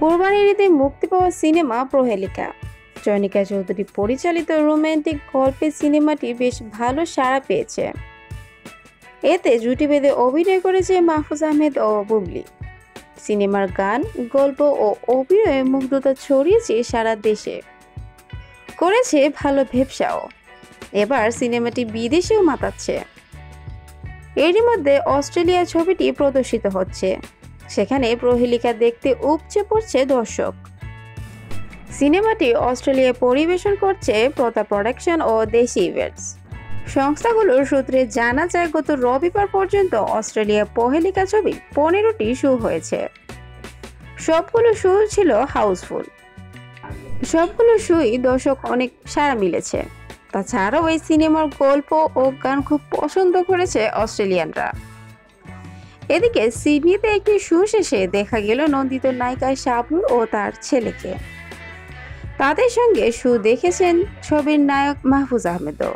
কোরবানির ঈদে মুক্তি পাওয়া সিনেমা প্রহেলিকা। চয়নিকা চৌধুরী পরিচালিত রোম্যান্টিক গল্পের সিনেমাটি বেশ ভালো সাড়া পেয়েছে। এতে জুটি বেঁধে অভিনয় করেছে মাহফুজ আহমেদ ও বুবলি। সিনেমার গান, গল্প ও অভিনয়ে মুগ্ধতা ছড়িয়েছে সারা দেশে। করেছে ভালো ভেবসাও। এবার সিনেমাটি বিদেশেও মাতাচ্ছে। এরই মধ্যে অস্ট্রেলিয়া ছবিটি প্রদর্শিত হচ্ছে। সেখানে প্রহেলিকা দেখতে উপচে পড়ছে দর্শক। সিনেমাটি অস্ট্রেলিয়ায় পরিবেশন করছে প্রতা প্রোডাকশন ও দেশি ইভেন্টস। সংস্থাগুলোর সূত্রে জানা যায়, গত রবিবার পর্যন্ত অস্ট্রেলিয়া পহেলিকা ছবি পনেরোটি শো হয়েছে। সবগুলো শো ছিল হাউসফুল। সবগুলো শোই দর্শক অনেক সাড়া মিলেছে। তাছাড়াও এই সিনেমার গল্প ও গান খুব পছন্দ করেছে অস্ট্রেলিয়ানরা। এদিকে সিডনিতে একটি শো শেষে দেখা গেল নন্দিত নায়িকা শাবনুর ও তার ছেলেকে। তাদের সঙ্গে শো দেখেছেন ছবির নায়ক মাহফুজ আহমেদও।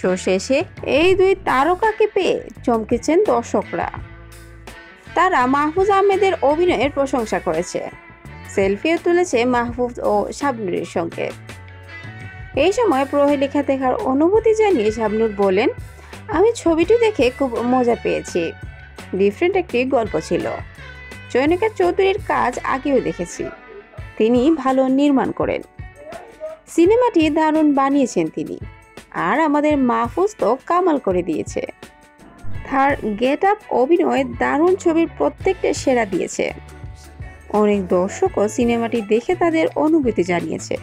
শো শেষে এই দুই তারকাকে পেয়ে চমকেছেন দর্শকরা। তারা মাহফুজ আহমেদের অভিনয়ের প্রশংসা করেছে। সেলফিও তুলেছে মাহফুজ ও শাবনুরের সঙ্গে। এই সময় প্রহেলিকা দেখার অনুভূতি জানিয়ে শাবনুর বলেন, আমি ছবিটি দেখে খুব মজা পেয়েছি। ডিফারেন্ট একটি গল্প ছিল। চয়নিকা চৌধুরীর কাজ আগেও দেখেছি। তিনি ভালো নির্মাণ করেন। সিনেমাটি দারুণ বানিয়েছেন তিনি। আর আমাদের মাহফুজ তো কামাল করে দিয়েছে। তার গেট আপ অভিনয় দারুণ ছবির প্রত্যেকটা সেরা দিয়েছে। অনেক দর্শকও সিনেমাটি দেখে তাদের অনুভূতি জানিয়েছে।